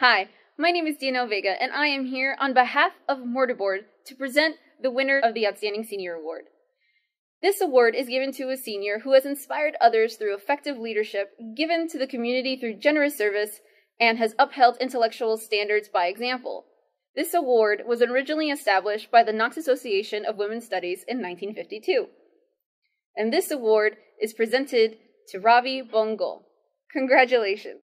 Hi, my name is Dianell Vega, and I am here on behalf of Mortar Board to present the winner of the Outstanding Senior Award. This award is given to a senior who has inspired others through effective leadership, given to the community through generous service, and has upheld intellectual standards by example. This award was originally established by the Knox Association of Women's Studies in 1952. And this award is presented to Ravie Boungou. Congratulations.